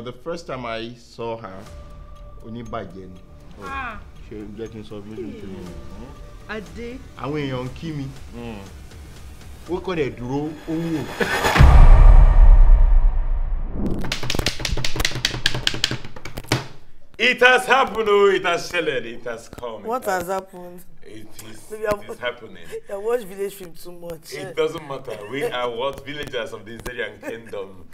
But the first time I saw her, oníbàjẹ́ ni. Ah, Ṣé jẹ́ kí n sọ fún mi nítorí Adé. àwọn èèyàn ń kí mi. Ó kọ́ dẹ̀ dúró ó wò. It has happened, oh, it has shelled, it has come. What has happened? It is, Maybe it happening. I watch village film too much. It eh. doesn't matter. We are what villagers of the Nigerian kingdom.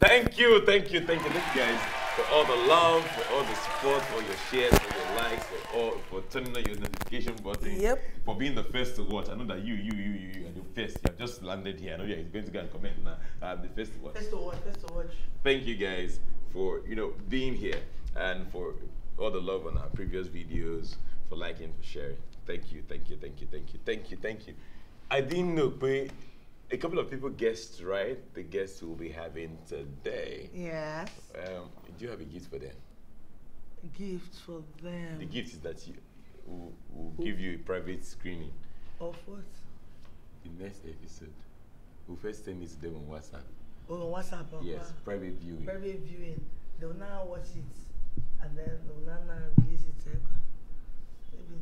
Thank you, thank you, thank you, thank you guys for all the love, for all the support, for your shares, for your likes, for all for turning on your notification button. Yep. For being the first to watch. I know that you, you, you, you, you are the first. You have just landed here. I know you're going to go and comment now. I'm the first to watch. First to watch, first to watch. thank you guys for you know being here and for all the love on our previous videos for liking for sharing thank you thank you thank you thank you thank you thank you i didn't know but a couple of people guessed right the guests we'll be having today Yes. um do you have a gift for them Gift for them. the gift is that you will will give you a private screening Of what? the next episode we'll first send it to them on whatsapp Oh, on WhatsApp. Papa. yes private viewing Private viewing. They will now watch it. And then they will now, now release it.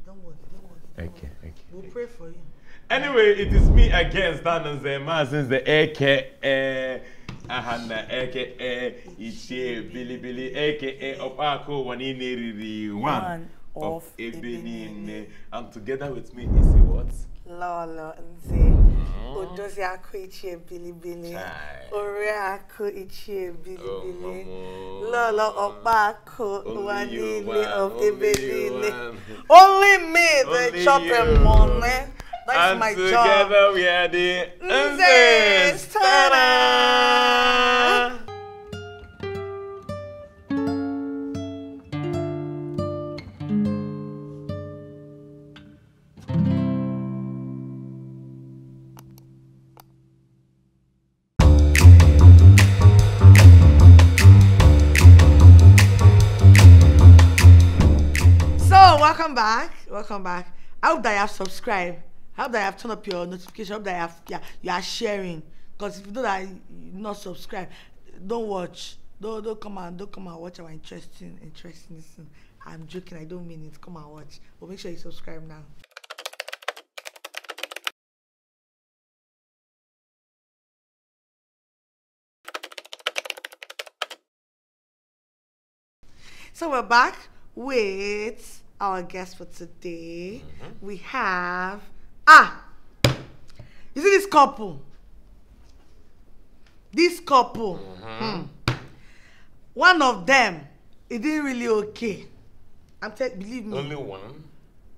Don't worry, don't worry. don't okay worry. okay We'll pray for you. Anyway, it is me again, Stan Zema, since the aka Ahana aka Ichie Billy Billy aka Opako Wanini Riri one One of. Ebenine. And together with me is what? Lolo nze. Odozi akụ ichie bilibili. Chai. Ore akụ ichie Oh, bilibili. mama. Lolo ọkpa akụ Only ụwa you, niile man, of only ebe you, niile. man. Only me dey Only chop you. em money. That's and my together job. we are the Nze Nzes. Tada! Back. Welcome back. I hope that you have subscribed. I hope that you have turned up your notification. I hope that you have yeah, you are sharing. Because if you know that not subscribe, don't watch. Don't don't come and don't come and watch our interesting interesting thing. I'm joking. I don't mean it. Come and watch. But make sure you subscribe now. So we're back with our guest for today. We have ah, you see this couple. This couple. hmm. One of them, it didn't really okay. I'm telling, believe me. Only one?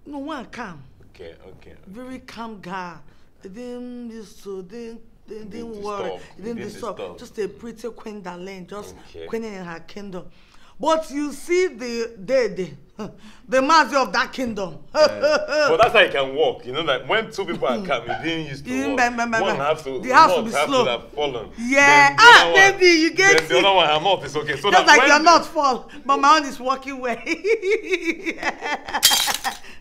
no one calm, Okay, okay. very calm guy. It didn't this so didn't. Didn't didn't worry. It didn't disturb. Just a pretty queen darling, just Okay. queening in her kingdom. But you see the the the, the master of that kingdom. but that's how it can work. You know that when two people are calm, it didn't used to work. bang, one has to, The house will be has slow. to have fallen. Yeah. Then the Ah, one- baby, you get Then the it. other one, her mouth is okay. So Just that like when you're the- not fall, but my own is working well.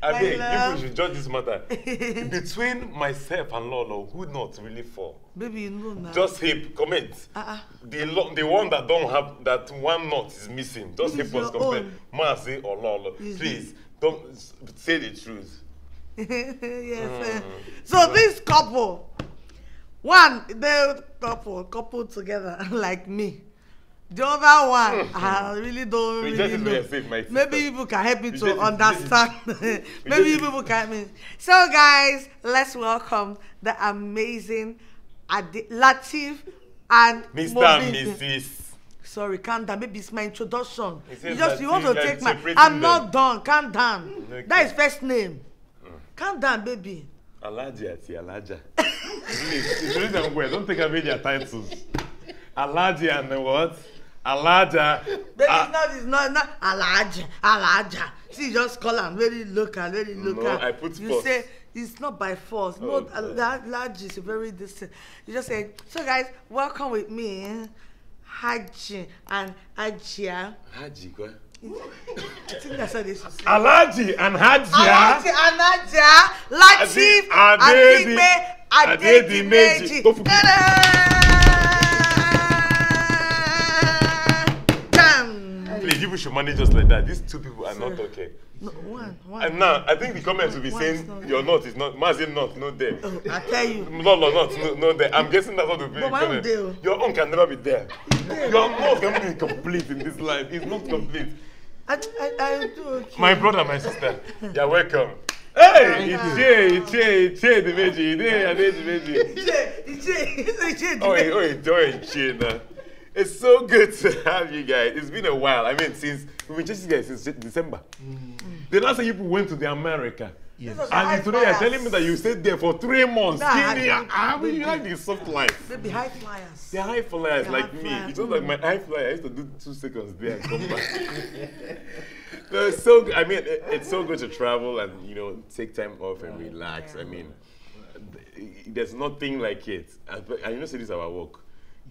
I My beg, love. people should judge this matter. Between myself and Lolo, who not really fall? Baby, you know now. Just hip, comment. Uh-uh. The lo- the one that don't have that one knot is missing. Just hip us comment. Mercy or Lolo. Please don't say the truth. yes. Mm. So this couple, one, the couple, couple together like me. The other one, I really don't really just know. need to save my sister. Maybe people can help me to just- understand. Maybe people can help me. So, guys, let's welcome the amazing Adi- Lateef and Mr. Mobin. and Mrs. Sorry, calm down. Maybe it's my introduction. He You just you want to take my. I'm them. not done. Calm down. Okay. That is first name. Mm. Calm down, baby. Alaji ati Alaja. Please, it's really them well. Don't take away their titles. Alaji and what? Alaja. Baby, it's not. It's not. Not Alaja. Alaja. See, just call am very local, very local. I put You force. say it's not by force. Oh, no, large is very distant. You just say, so guys, welcome with me, Haji and Ajia. Haji, kwa? I think that's how they should say. Alaji and Hajia. Alaji and Ajia, Latif, Ade- Adigbe, Adedimeji. Adedimeji. Think people should manage us like that. These two people are not Sir. okay. No, one, one. And now, I think the comments will be One saying not- you're not, is not, Mazin not, not there. Oh, I tell you. No, no, not, no, no, there. I'm guessing that's what the people But deal. Your own can never be there. Your own can be complete in this life. It's not complete. I, I, I do okay. My brother, my sister, you're welcome. Hey, Iche, Iche, Iche, the Meji, Ide, Ade, the Meji. Iche, Iche, Iche, Oh, Iche. oh, enjoy Iche now. It's so good to have you guys. It's been a while. I mean, since we've been chasing you guys since December. Mm. The last time you went to the America. This was And high today you're telling me that you stayed there for three months. Nah, Give me- I- I mean, you like the soft life. They be high flyers. They're high flyers They're like high me. flyers. It's not like my high flyer. I used to do two seconds there and come back. no, it's so. good. I mean, it, it's so good to travel and you know take time off and relax. I mean, there's nothing like it. And, but- and you know, say this is our work.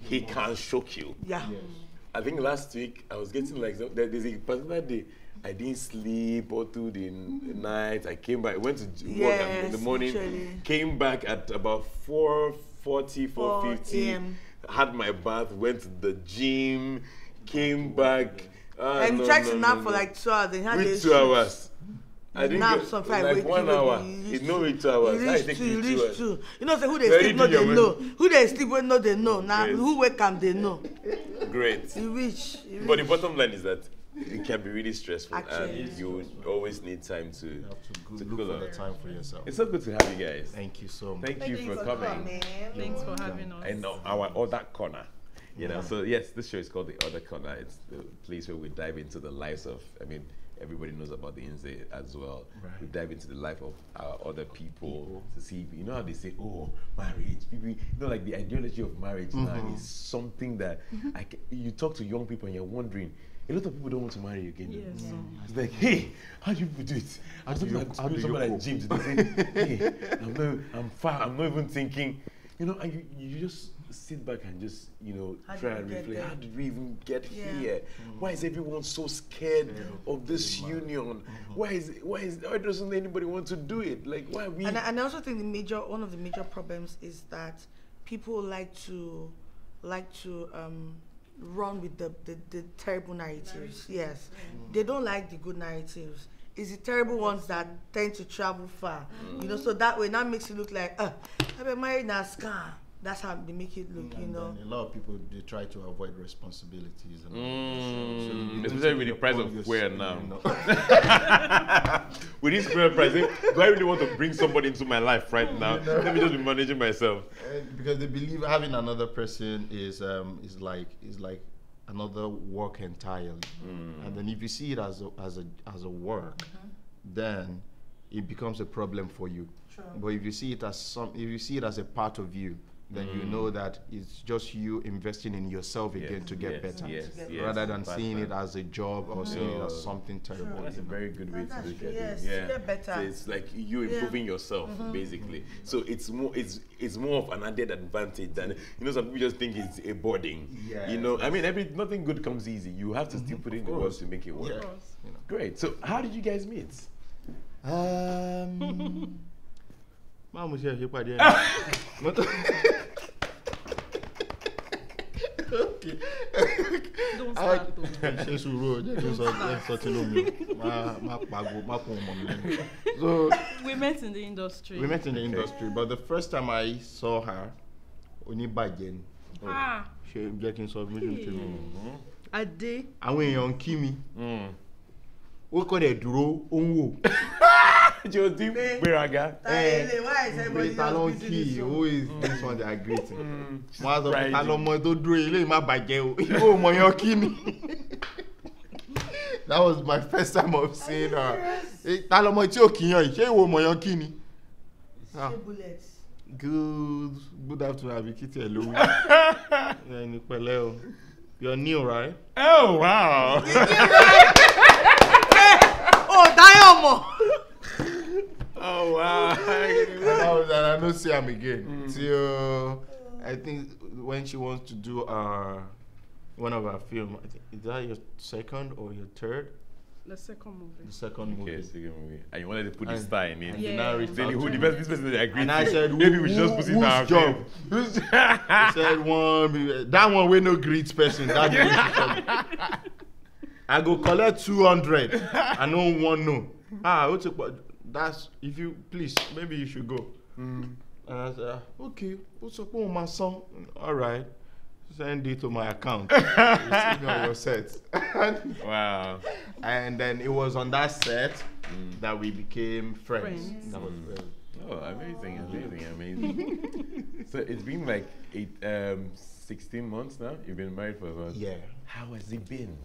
He can shock you. Yeah. I think last week I was getting like so- there's a particular day I didn't sleep all through the n- night. I came back, went to j- work in the morning, literally. came back at about 4:40, 4:50. a.m.. Had my bath, went to the gym, came back. Ah, And no, tried no, to nap no. for like two hours. Then had With this two hours. I didn't Nap get, some five. like one hour. you It reach no two. hours. You I reach two, you you two reach hours. two. You know, say who they Very sleep, no they know. Who they sleep, when no they know. Now Yes. who wake up, they know. Great. You reach. You But the bottom line is that it can be really stressful, Actually. and you always need time to You have to go to look cool for the time for yourself. It's so good to have you guys. Thank you so much. Thank, you for, coming. Thanks for having us. And our other corner. You know, so yes, this show is called The Other Corner. It's the place where we dive into the lives of, I mean, everybody knows about the Nze as well. Right. We dive into the life of our other people, to see, you know how they say, oh, marriage. People, you know, like the ideology of marriage now mm-hmm. is something that mm-hmm. I ca you talk to young people and you're wondering, a lot of people don't want to marry again. Yes. It's like, hey, how do you people do it? I was do talking you- to how do somebody you at gym today saying, hey, I'm not, I'm far, I'm not even thinking, you know, and you, you just sit back and just, you know, How try and get reflect. there? How did we even get Yeah. here? Why is everyone so scared of this union? Why is why is why doesn't anybody want to do it? Like why are we? And, I- and I also think the major one of the major problems is that people like to like to um, run with the, the, the terrible narratives. Yes, they don't like the good narratives. It's the terrible ones that tend to travel far. You know, so that way that makes it look like, uh, I've been married now, scam. That's how they make it look. You And know. then a lot of people they try to avoid responsibilities and Mm. So especially with the be price of your- fuel you now. know. With this fuel price, eh, do I really want to bring somebody into my life right now? Let me just be managing myself. And because they believe having another person is um is like is like another work entirely Mm. and then if you see it as a as a as a work then it becomes a problem for you Sure. but if you see it as some if you see it as a part of you then you know that it's just you investing in yourself again Mm. Yes, to get yes, better yes, yes. rather than But, seeing it as a job or seeing it as something terrible That's a know. very good way to That's look at yes, it. Yeah, get better. So it's like you Yeah. improving yourself, basically. So it's more, it's it's more of an added advantage than you know. Some people just think it's a burden. Yeah, you know, I mean, every nothing good comes easy. You have to still put in the work to make it work. Yeah. course. You know. Great. So how did you guys meet? Um, máa mo ṣe àṣepàdé ẹ. Okay. Don't Ah, start though. ṣe sùúrù o jẹ́ kí n sọ sọ tinú mi má má pàgò má kún ọmọ mi lẹ́nu. So We met in the industry. we met in the industry but the first time I saw her oníbàjẹ́ ni Ah, ṣe jẹ́ kí n sọ méjì tí mi. Ade. àwọn èèyàn ń kí mi Mm. ó kọ́ dẹ̀ dúró ó ń wò. Jodi Gberaga. Taile, why is everybody Pé ta ló ń just kí busy this who is this one they are greeting. Mm. wọ́n á sọ pé ta Priding. lọmọ tó dúró eléyìí má bàjẹ́ o ìwọ ò mọ̀ yan kí mi. that was my first time of seeing her. Eh, ta lọmọ tí ò kíyan yìí ṣé ìwọ ò mọ̀ yan kí ni. Ah, Shea bullets. good good afternoon àbí kí tiẹ̀ lówó. ẹni pẹ̀lẹ́ o you're new right. Oh wow. Oh, Dayomo. Oh wow. and I was and I no see am again till I think when she wants to do uh, one of our film. I think, is that your second or your third? The second movie. The second movie. Okay, second movie. And you wanted to put the And- star in it. Yeah. now reached Then out who to the best this person that agreed And I said, maybe we should just put it in whose our job? film. He said one that one wey no greet person that day she said I go collect two hundred. I no one no. Ah, what's it? That's if you please, maybe you should go. And I said, ah, okay, what's up with my son? All right. Send it to my account. you see your set. Wow. and then it was on that set that we became friends. Friends. That was very- Oh, amazing, amazing, amazing. so it's been like eight, um, 16 months now. You've been married for about. Yeah. How has it been?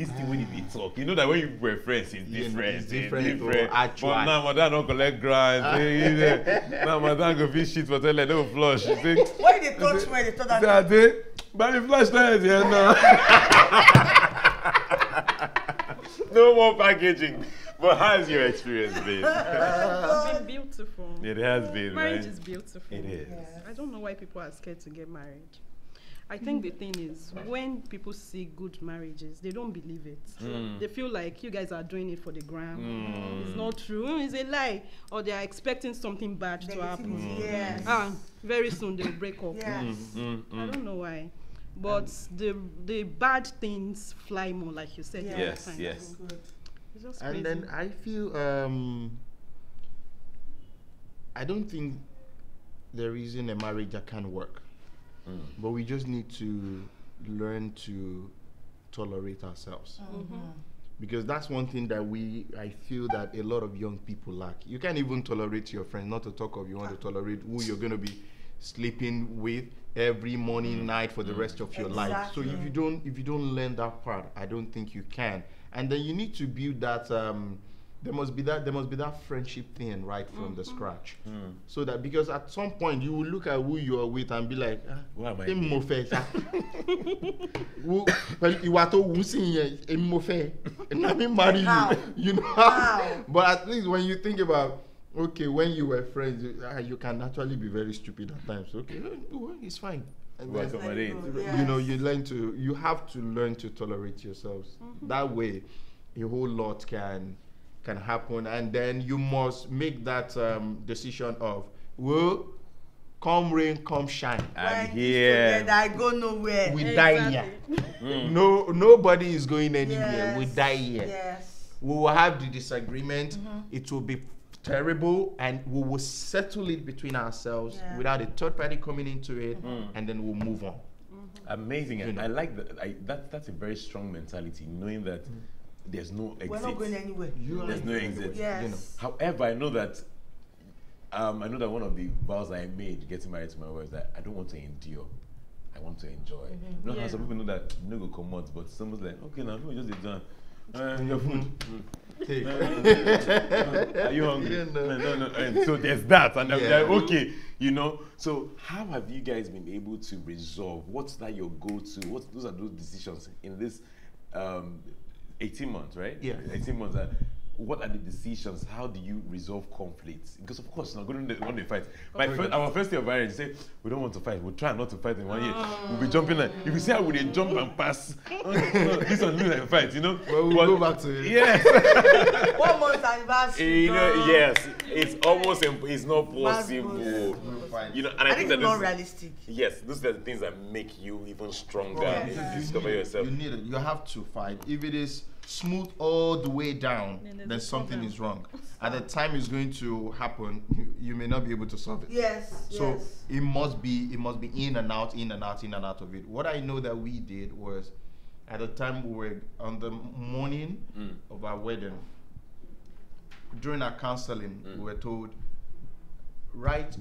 This thing when you talk, you know that when you were friends, it's Yeah, different. it's different, different. oh, actual. But now, madam don't collect grant. eh, now, madam go fit shit for toilet, no flush. You say, Why they touch me? They touch say, that. Ade, buy me flush toilet here now. no more packaging. But how's your experience been? It's been beautiful. it has been, Marriage right? is beautiful. It is. I don't know why people are scared to get married. I think the thing is, when people see good marriages, they don't believe it. Mm. They feel like you guys are doing it for the gram. Mm. It's not true. Mm, It's a lie. Or they are expecting something bad to happen. Negativity, Yes. Ah, very soon they'll break up. Yes. Mm, I mm. don't know why. But the the bad things fly more, like you said. the Yes, time. yes. Good. It's just and then I feel um I don't think there isn't a marriage that can work. Mm. But we just need to learn to tolerate ourselves. Because that's one thing that we I feel that a lot of young people lack. You can't even tolerate your friends, not to talk of you want to tolerate who you're gonna be sleeping with every morning, night for the rest of your life. So if you don't if you don't learn that part, I don't think you can. And then you need to build that um there must be that there must be that friendship thing right from the scratch. Mm. So that because at some point you will look at who you are with and be like, ah, Why am I èmi here? mo fẹ́ ṣá. Wo- pẹ̀lú ìwà tó wù sí yẹn èmi mo fẹ́ na me marry How? you you know How? but at least when you think about okay when you were friends you, ah, you can actually be very stupid at times okay well, it's fine and Well, then, accommodate. you know you learn to you have to learn to tolerate yourselves that way a whole lot can can happen and then you must make that um, decision of well come rain come shine I'm When here. I go nowhere. we die here Exactly. Hmm. no nobody is going anywhere we die here Yes. we will have the disagreement mm-hmm. it will be terrible and we will settle it between ourselves Yeah. without a third party coming into it hmm. and then we'll move on mm-hmm. Amazing. You know. I like that. I, that. That's a very strong mentality, knowing that mm. There's no exit. We're not going anywhere. You There's no exit. Yes. you know. However, I know that. Um, I know that one of the vows I made getting married to my wife is that I don't want to endure. I want to enjoy. You know how some people know that no go come out, but someone's like, okay, now we just dey done. Uh, your food. Mm. Take. Are you hungry? You know. No, no, no. And so there's that, and I'm Yeah. like, okay, you know. So how have you guys been able to resolve? What's that your go-to? What those are those decisions in this um, 18 months, right? Yeah. 18 months. Uh, What are the decisions? How do you resolve conflicts? Because of course, not going to want to fight. My first, our first year of marriage, say we don't want to fight. We'll try not to fight in one year. We'll be jumping like if you say I would they jump and pass. oh, no, this one look like fight, you know. Well, we'll But- go back to it. Yes. One month anniversary. You know, yes, it's almost imp- it's not Possible. possible. You know, and I, I think think that not realistic. yes, those are the things that make you even stronger. Yeah. You Yeah. discover yourself. You need it. You have to fight. If it is smooth all the way down, Then then something problem. is wrong. At the time it's going to happen, you, you may not be able to solve it. Yes. So yes. it must be it must be in and out, in and out, in and out of it. What I know that we did was at the time we were on the morning Mm. of our wedding, during our counseling, Mm. we were told write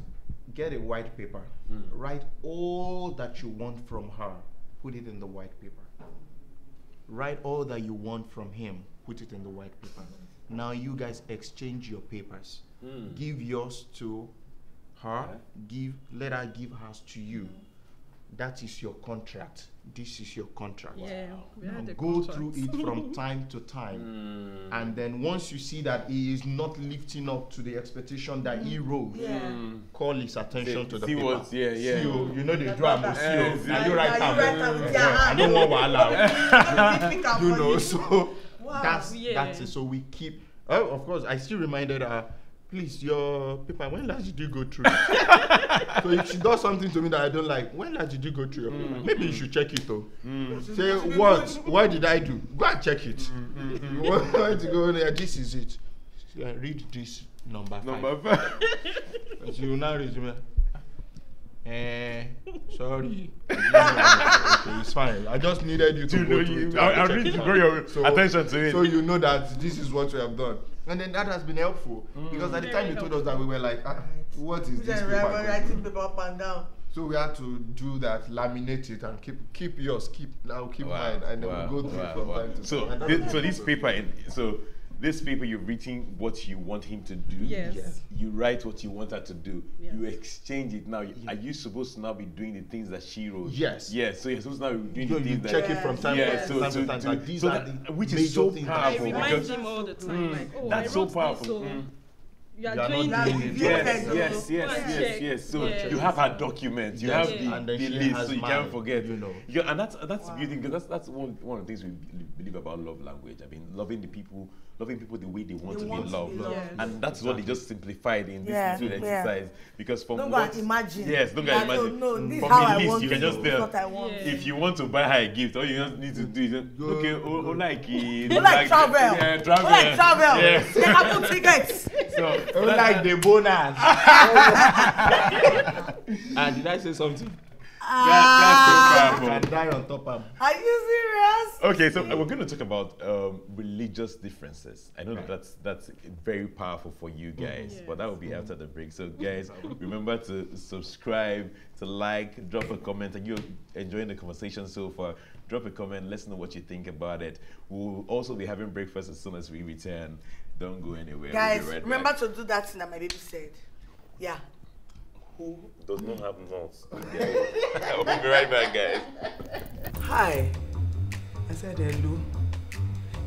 get a white paper. Mm. Write all that you want from her. Put it in the white paper. Write all that you want from him. Put it in the white paper. Now you guys exchange your papers Mm. give yours to her give let her give hers to you that is your contract this is your contract Yeah, we Now had a go contract. through it from time to time Mm. and then once you see that he is not lifting up to the expectation that he wrote Yeah. Mm. call his attention See- to the see paper what- yeah, yeah. see oh, you know the Yeah, drum that- see Eh, oh, see. na you Now you am write am with your Eh, i hand. no wan wahala Pick you know so Wow. that's Yeah. that's it so we keep oh of course i still reminded her please, your paper, when last did you go through it? so if she does something to me that I don't like, when last did you go through your Mm. paper? Maybe you should check it though. Say, what? What did I do? Go and check it. Mm, You want to go there, this is it. Yeah, read this number five. Number five. She will now resume. Eh, sorry. okay, it's fine. I just needed you to To go know you-. I- I draw out. your attention to it. So you know that this is what we have done. And then that has been helpful. Mm. Because at the time you told us that we were like, ah, what is this Then paper? writing paper up and down. So we had to do that, laminate it, and keep keep yours, keep now keep mine, and then wow, we'll go through wow, it from wow. time to time. And this, so what this paper, in, so this paper, you're writing what you want him to do. Yes. Yes. You write what you want her to do. Yes. You exchange it now. Are you supposed to now be doing the things that she wrote? Yes. Yes. So you're supposed to now be doing You, the you things that. check it from time Yeah, to so time to- to time. to- like these so are that- the which is so things that I powerful happen. remind because- him all the time, Mm, like, oh, that's I so powerful. This, so Mm. You are, You are doing not doing it. Yes, Yes, so yes, go yes, yes, yes. So Yes. you have her documents, you Yes, have the, and the list, so you mine, can't forget. you know. Yeah, and that's that's beauty because that's that's one one of the things we believe about love language. I mean, loving the people, loving people the way they want They to want be to loved, be loved. Yes. and that's what they just simplified in this Yeah, little yeah. exercise. Because from Don't what, imagine. Yes, don't go That, and imagine. No, no, this from how the I list, want you can just tell. what I want. Yeah. If you want to buy her a gift, all you just need to do is just, okay, go, oh, go. oh, like it, like travel? yeah, travel, like travel? Yes. They can book tickets. So Oh, that- like the bonus. and did I say something? Ah, that's so powerful. can die on top of. are you serious? Okay, so uh, we're going to talk about um, religious differences. I know that that's that's very powerful for you guys, but that will be after the break. So, guys, remember to subscribe, to like, drop a comment, and you're enjoying the conversation so far. Drop a comment. Let's know what you think about it. We'll also be having breakfast as soon as we return. Don't go anywhere. We'll be Guys, right remember back. to do that thing that my baby said. Yeah. who does not have nuts. we'll be right back, guys. Hi. I said hello.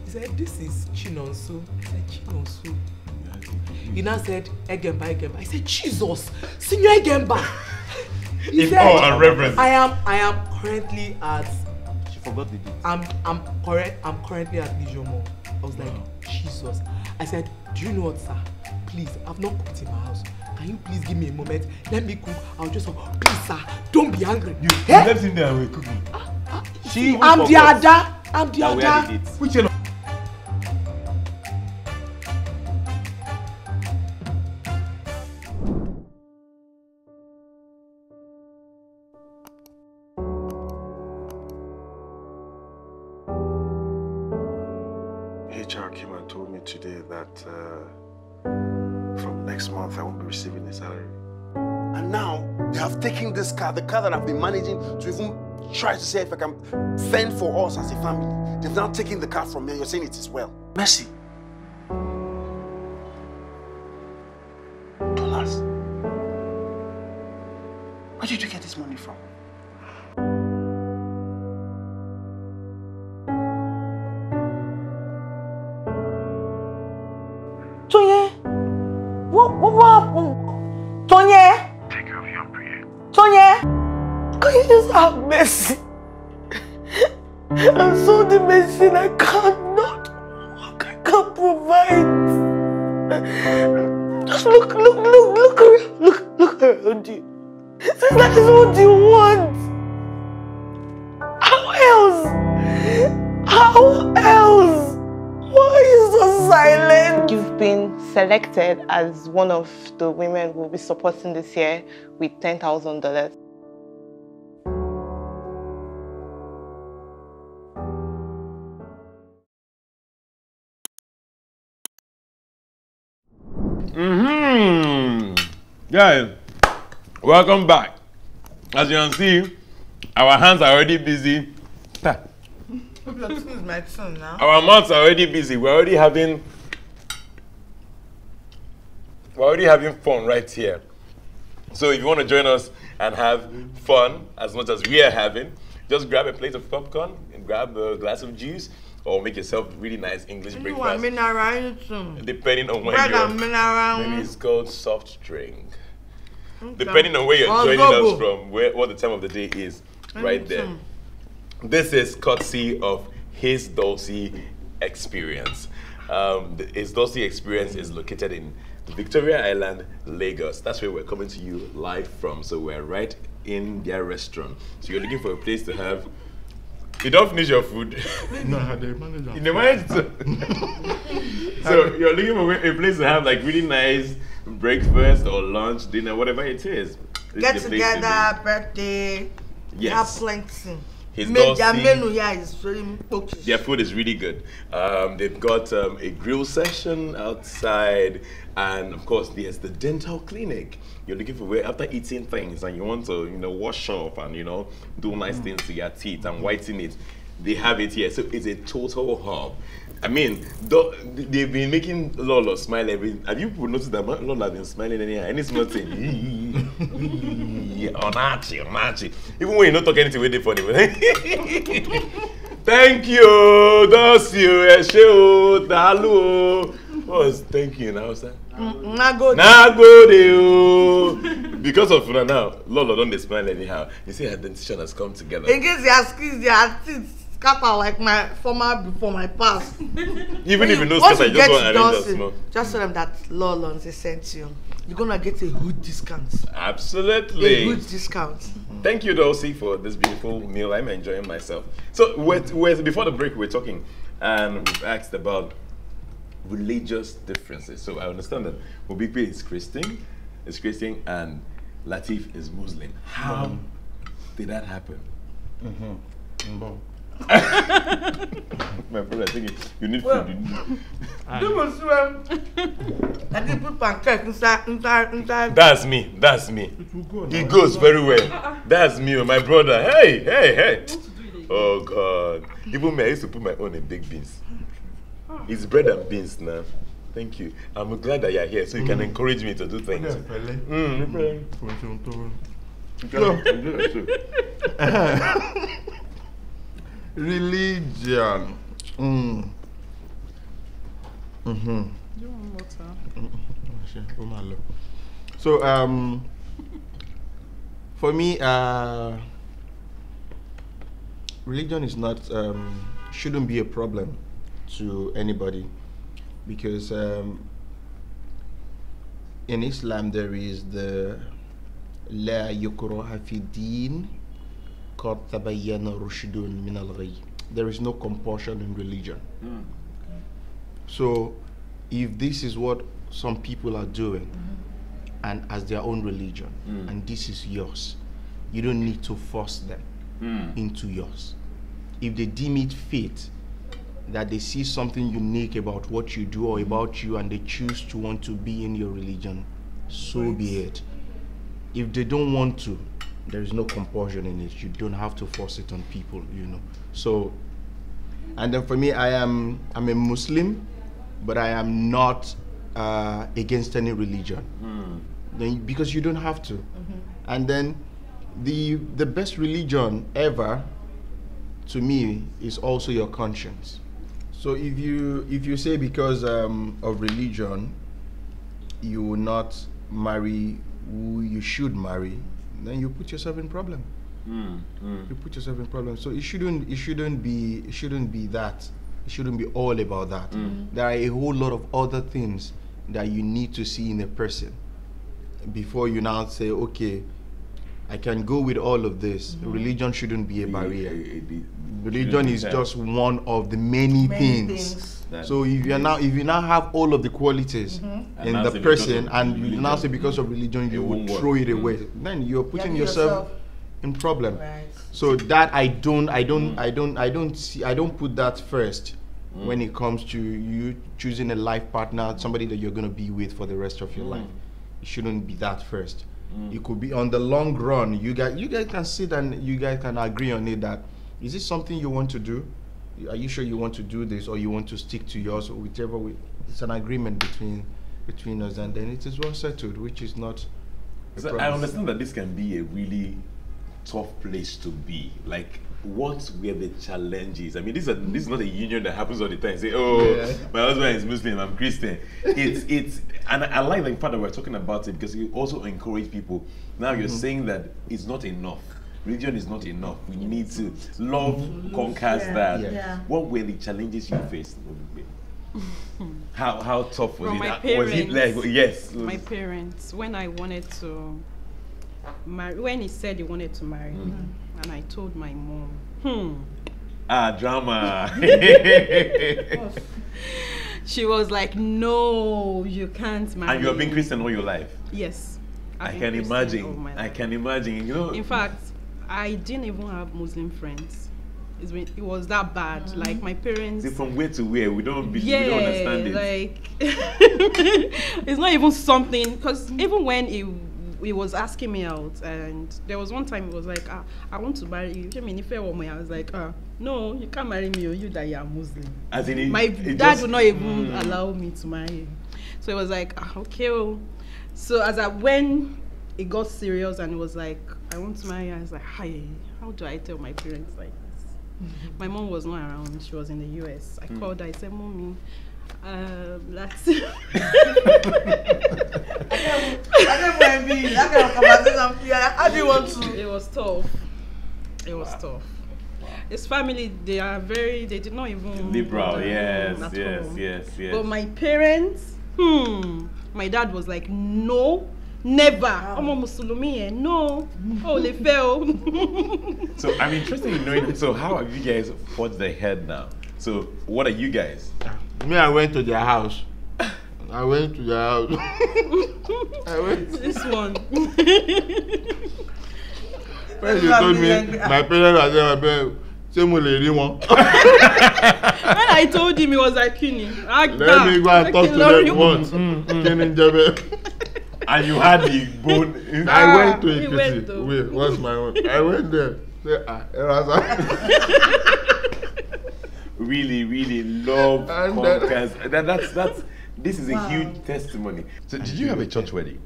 He said, This is Chinonso. I said, Chinonso. He now said, Egemba, Egemba. I said, Jesus, Senior Egemba. He In awe and reverence. I am, I am currently at, She forgot the date. I'm, I'm correct, I'm currently at Leisure Mall. I was like, Jesus. I said, Do you know what, sir? Please, I've not cooked in my house. Can you please give me a moment? Let me cook. I'll just, please, sir, don't be angry. You, Eh? left him there and we're cooking. She even I'm the forgot Ada. I'm the had Ada. a date. Which one? The car that I've been managing to even try to see if I can fend for us as a family. They've now taken the car from me. You're saying it is well. Mercy. Dollars. Where did you get this money from? Mercy? I'm so the medicine I cannot work, I can't provide. Just look, look, look, look around, look, look around you. Since that is what you want. How else? How else? Why are you so silent? You've been selected as one of the women we'll be supporting this year with $10,000. Guys, welcome back. As you can see, our hands are already busy. My son now. Our mouths are already busy. We're already having we're already having fun right here. So if you want to join us and have fun as much as we are having, just grab a plate of popcorn and grab a glass of juice or make yourself really nice English You want breakfast. mineral? Depending on where Bread you're. Maybe it's called soft drink. Depending on where you're Or joining us from, where what the time of the day is, right there. This is courtesy of His Dulcie Experience. Um, the- his Dulcie Experience is located in Victoria Island, Lagos. That's where we're coming to you live from. So we're right in their restaurant. So you're looking for a place to have. You don't finish your food. no, they manage In the mind. so you're looking for a place to have like really nice breakfast or lunch, dinner, whatever it is. This Get is the to together, birthday. Yes. Have plenty. His Me- their menu here is very okay. Their food is really good. Um, they've got um, a grill session outside, and of course, there's the dental clinic. You're looking for where after eating things and you want to, you know, wash off and you know do nice things to your teeth and whiten it. They have it here, so it's a total hub. I mean, though, they've been making Lolo smile every. Have you noticed that Lolo has been smiling anyhow? Any small thing, onachi, onachi. Even when you don't talk anything, we dey funny. Thank you, that's you, Eshe o, Dalu o. What was thank you now, sir? Nagode. Because of una now, Lolo don't smile anyhow. You see, her dentition has come together. In case their skills, their teeth scatter like my former before my past. Even if you know Once scatter, you you just get want to to arrange us small. just tell them that Lolons they sent you. You're gonna get a good discount. A Absolutely. good discount. Thank you, Dulcie, for this beautiful meal. I'm enjoying myself. So, we're, we're, before the break, we we're talking, and we've asked about religious differences. So, I understand that Mobikwe is Christian, is Christian, and Lateef is Muslim. How did that happen? Mm-hmm. My brother, I think you- need food. You need- swim. I did put pancake inside, inside, inside. That's me. That's me. go He goes very well. That's me, oh, my brother. Hey, hey, hey. Oh God. Even me, I used to put my own in big beans. It's bread and beans now. Thank you. I'm glad that you're here, so you can encourage me to do things. Mm. Religion. Mm. Mm-hmm. You want water? So, um, for me, uh, religion is not, um, shouldn't be a problem to anybody because um, in Islam there is the la yukraha fi قد تبين رشد من الغي there is no compulsion in religion so if this is what some people are doing and as their own religion and this is yours you don't need to force them into yours if they deem it fit that they see something unique about what you do or about you and they choose to want to be in your religion so be it if they don't want to there is no compulsion in it. You don't have to force it on people you know. So and then for me i am i'm a muslim but i am not uh, against any religion. Then because you don't have to. And then the the best religion ever to me is also your conscience. So if you if you say because um, of religion you will not marry who you should marry then you put yourself in problem. Hmm, hmm. You put yourself in problem. So it shouldn't it shouldn't be it shouldn't be that. It shouldn't be all about that. Hmm. Mm-hmm. There are a whole lot of other things that you need to see in a person before you now say okay i can go with all of this religion shouldn't be a barrier religion is just one of the many, Many things. things. So if you are now if you now have all of the qualities mm-hmm. And in the person of and you religion, now say because of religion you won't would work. throw it Mm. away, then you're putting Getting yourself, yourself- in problem. Right. So that I don't I don't mm. I don't I don't see I don't put that first mm. when it comes to you choosing a life partner, somebody that you're gonna be with for the rest of your mm. life. It shouldn't be that first. It could be on the long run. You guys you guys can sit and you guys can agree on it that is this something you want to do? Are you sure you want to do this or you want to stick to yours or whichever way it's an agreement between between us and then it is well settled, which is not So I understand that this can be a really tough place to be. Like, what were the challenges? I mean, this is, a, this is not a union that happens all the time. Say, oh, Yeah. my husband is Muslim, I'm Christian. It's, it's, and I, I like the fact that we're talking about it because you also encourage people. Now you're saying that it's not enough. Religion is not enough. We need to love conquers Yeah. that. Yeah. Yeah. What were the challenges you faced? How how tough was From it? my Uh, Was it like yes? My parents, when I wanted to marry, when he said he wanted to marry me, Mm. And I told my mom, hmm, ah drama. she was like, no, you can't marry. and you have been. Christian all your life. Yes. I've I can Christian imagine. I can imagine. You know. In fact, I didn't even have Muslim friends. It's been, it was that bad. Like my parents. See, from where to where we don't be, yeah, we don't understand it. like it's not even something because even when he he was asking me out and there was one time he was like ah I want to marry you. Ṣé mi ní fẹ́ wọ ọmọ yẹn? I was like ah no you can't marry me o you that you are Muslim. As in, it, My it dad just- would not even Mm. allow me to marry him. So it was like ah okay oh. So as I when it got serious and it was like I want to marry you, I was like hi how do I tell my parents like this? My mom was not around. She was in the US. I Mm. called her. I said, "Mommy, um, that's." I don't want to be that kind of conversation. Yeah, how do you want to? it was tough. It was tough. His family, they are very. They did not even. Liberal, yes, yes, all. yes, yes. But my parents, hmm. My dad was like, "No, never. Ọmọ Mùsùlùmí yẹn, no. Oh, lè fẹ́ o." So I'm interested in knowing. So how have you guys fought the head now? So what are you guys? Me, I went to their house. I went to their house. I went. This one. When you told me my parents are there, my parents, ṣé mo lè rí wọn? when I told him, he was like, "Kini, Let me go and talk to them once. Kí ni ń jẹ́ bẹ́ẹ̀? And you had the bone. I went to went Ekiti. to- Wait, what's my own? I went there. Say, ah, ẹ ra sa. Really, really love And uh, then- Comcast. That, that's that's. This is a huge testimony. So did you have a church wedding?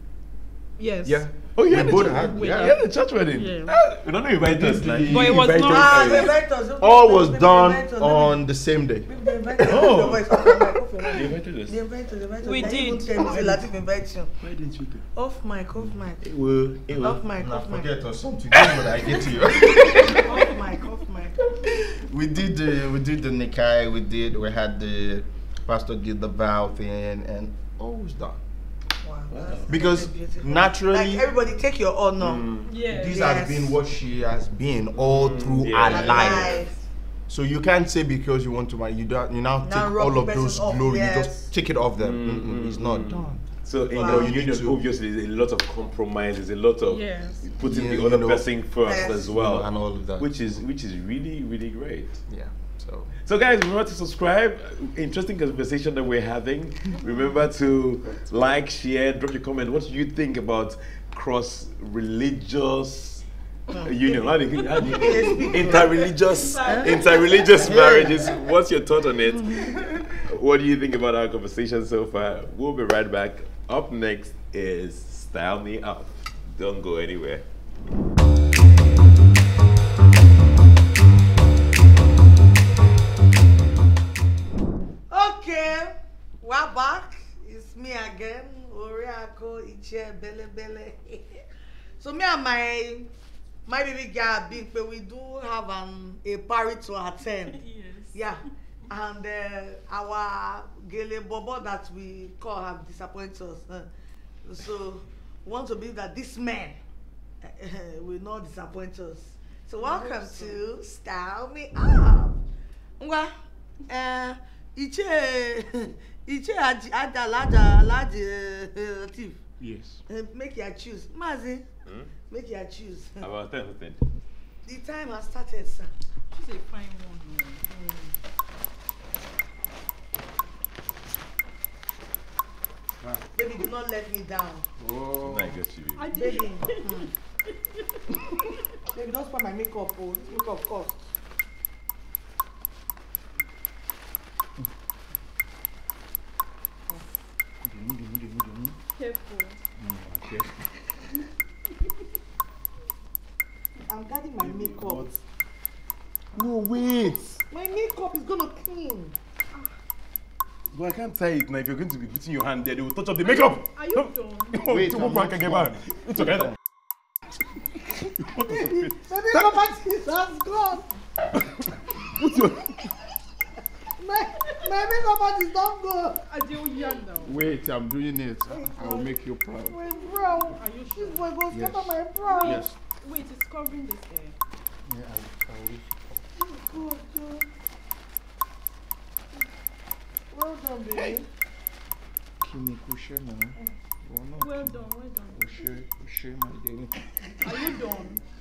Yes. Yeah. Oh, you We had a both church, had, you yeah. had a church wedding. Yeah. Ah, you don't know invite us. Like, But it was invite not- us. Ah, they invite us. All was Maybe they done invite us, on the same day. maybe they invite us. Oh. Off your voice, off your mic, off your mic. They invited us. They invite us, they invite us. We They even did. tell me, say, Lateef invite you. Why didn't you do? Off mic, off mic. Well, it Off mic, Now off mic. forget or something. That's what I get to you. Off mic, off mic. we did the we did the nikah. We did we had the pastor did the vow thing and all was done. Wow, Because naturally Like everybody take your honor. Mm. Yeah. this Yes. has been what she has been all mm. through yeah. her life. So you can't say because you want to marry, you don't you now take Now rob all of those off, glory, you just take it off them. Mm-mm, it's not done. So in Wow. the You need union, to- obviously, there's a lot of compromises, a lot of Yes. putting Yeah, the you other know. person first Yes. as well, and all of that. which is which is really really great. Yeah. So So guys, remember to subscribe. Interesting conversation that we're having. remember to like, share, drop your comment. What do you think about cross religious uh, union? How do you, how do you inter-religious inter-religious marriages? What's your thought on it? What do you think about our conversation so far? We'll be right back. Up next is Style Me Up. Don't go anywhere. We're back. It's me again, Oriako Iche Bele Bele. so me and my my baby girl but we do have an a party to attend. Yes. Yeah. And uh, our gele bobo that we call have disappointed us. So we want to believe that this man uh, will not disappoint us. So welcome to Style Me Up. Ngwa, uh, Iche, Iche Aji- Ada Alaja Alaji uh, Latif. yes. Uh, make your choose. Mazi, Hmm? make your choose. About 10 percent. The time has started, sir. She's a fine one. Baby, do not let me down. Oh. I got you. I did. Baby. mm. Baby, don't spoil my makeup, oh. This makeup cost. Careful. I'm guarding my makeup. No, wait. My makeup is gonna clean. But I can't tie it now. If you're going to be putting your hand there, they will touch up the makeup. Are you done? Wait, to I'm go back not and get done. back. It's okay. Baby, property has gone. Put your. My, My makeup artist don't go. Adeoya now. Wait, I'm doing it. I'll make you proud. My brow. Are you sure? This boy go Yes. scatter my brow. Yes. Wait, it's covering this hair. Yeah, I'll, I'll oh, God, oh. Well done, baby. Kini Kushe eh. now. Well done, well done. Kushe, Kushe, my dear. Are you done?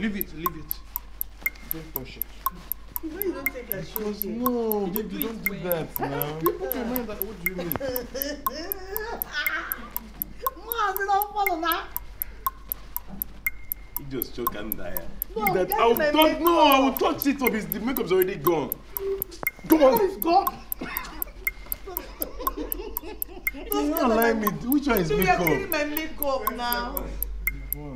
Leave it, leave it. Don't touch it. Why you don't take like Because no, You baby, do don't do well. that now. You put your mind that, what do you mean? Man, they don't follow that. He just choke and die. No, that I will my touch. No, I will touch it up. His the makeup's already gone. Come What on. is gone? You don't like me. Which one is So you are cleaning makeup? my makeup now.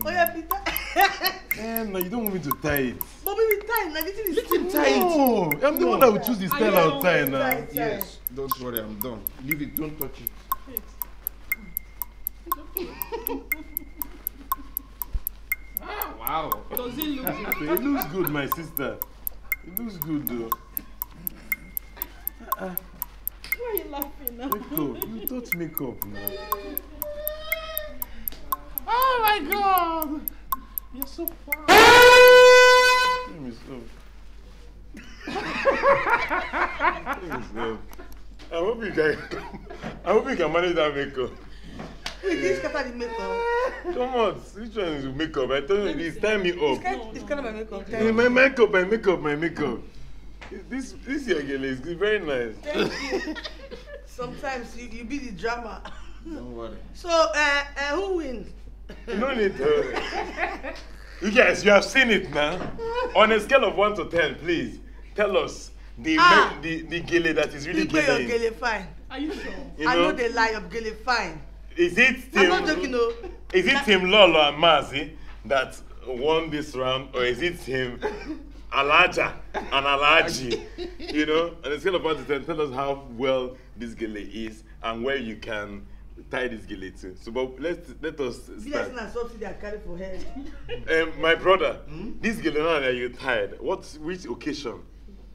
Oh yeah, Peter. Eh, no, you don't want me to tie it. but baby, time. Now this is still No, I'm the one that will choose the style you I'll tie Time, now. time. Yes, don't worry, I'm done. Leave it, don't touch it. ah, wow. Does it look good? It looks good, my sister. It looks good though. Why are you laughing now? Makeup, you touch makeup now. Oh my god! You're so far. Give me some. Give me some. I hope you can. I hope you can manage that makeup. Wait, this scatter the makeup. Come on, which one is makeup? I told you, it's time me up. It's kind of my makeup. Eh, My makeup, my makeup, my makeup. This this your girl is very nice. Thank you. Sometimes you, you be the drama. Don't worry. So, uh, uh, who wins? You don't need to. You guys, you have seen it now. On a scale of one to ten, please tell us the Ah. ma- the the gele that is really You play your gele. gele fine. Are you sure? You I know the they lie of gele fine. is it I'm team? not joking, though. Is it team Lolo and Mazi that won this round, or is it team Alhaja and Alhaji? You know, on a scale of one to ten, tell us how well this gele is and where you can tie this gele to. So, but let's let us start. like na subsidy I carry for head. Um, my brother, this gele now that you tied, what which occasion?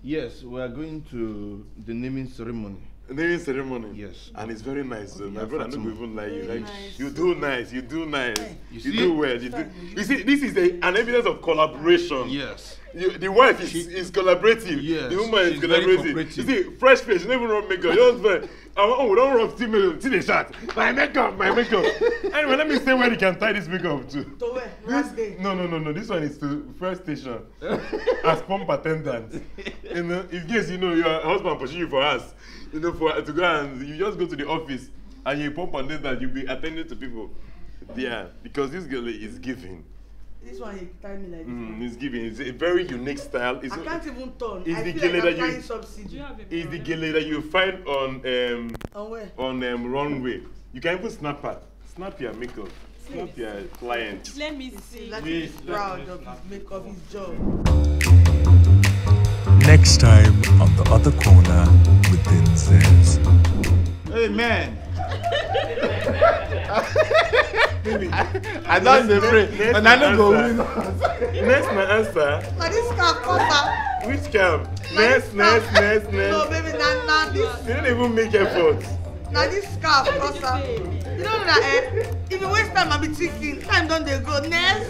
Yes, we are going to the naming ceremony. Naming ceremony. Yes. And it's very nice though. My brother, I don't even lie. You like nice. you do nice. You do nice. You, see? do well. You do. You see, this is a, an evidence of collaboration. Yes. You, the wife is, She- is collaborative. Yes, The woman is she's very collaborative. You see, fresh face, you don't even rub makeup. You don't spend. Oh, we don't rub still makeup. See the shot. My makeup, my makeup. anyway, let me say where you can tie this makeup to. To where? Last day. No, no, no, no. This one is to first station as pump attendant. You know, in case you know your husband pushing you for us, you know, for to go and you just go to the office and you pump attendant, you'll be attending to people there because this girl is giving. This one he tie me like this. Mm, it's giving. It's a very unique style. It's, I can't even turn. Is I the feel like that I'm you- buying Do you subsidy. have a it's the brother? gele that you find on um On where? on um, runway. You can even snap her. Snap your makeup. Snap your client. Let me see. Like Yes, he's let- proud of his makeup, his job. Next time on the other corner with Denzel. Hey man, Baby, I don't dey pray, next and I no go win. answer. Next my answer. Now this car cover. Which camp? Next, next, next, next. No, baby, now, now this, You didn't even make effort. now this scarf, cover. You know that, eh? If you waste time, I'll be thinking. Time don't they go. Next.